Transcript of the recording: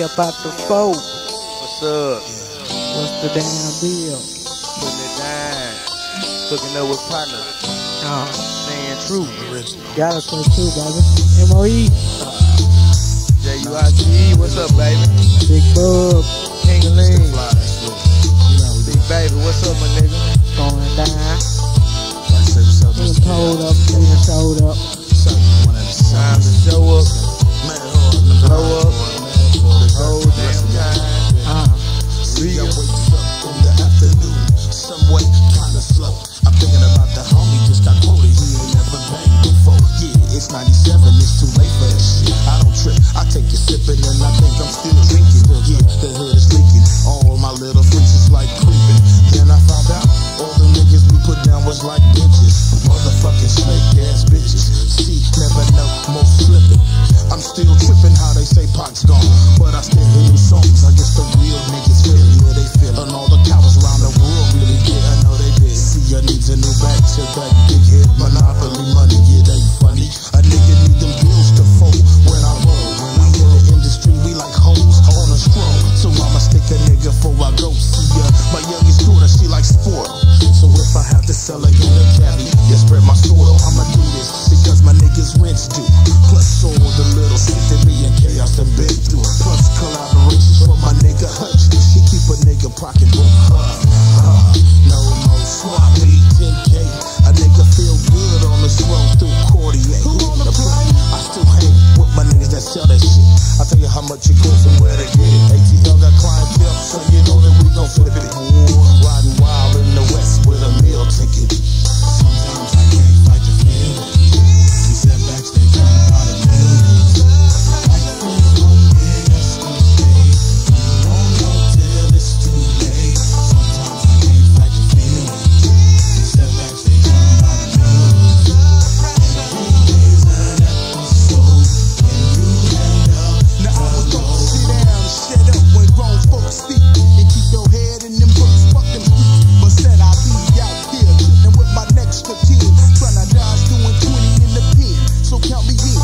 about the folk. What's up? What's the damn deal? Putting it down. Hooking up with partners. Uh, uh-huh. staying true. Gotta stay true, baby. MOE. Uh, What's up, baby? Big Bub. King Lean. Big Baby. What's up, my nigga? Going down. What's up, what's up, what's up? Told up. I Wakes up in the afternoon, somewhat kinda slow. I'm thinking about the homie just got quoted. He ain't never banged before. Yeah, it's 97, it's too late for that shit. I don't trip, I take a sip and then I think I'm still drinking. Yeah, the hood is leaking. All my little friends is like creeping. Then I found out all the niggas we put down was like bitches. Motherfucking snake ass bitches. See, never know, most slipping. i have to sell a the cavity. Yeah, spread my sword, I'ma do this because my niggas rinsed too.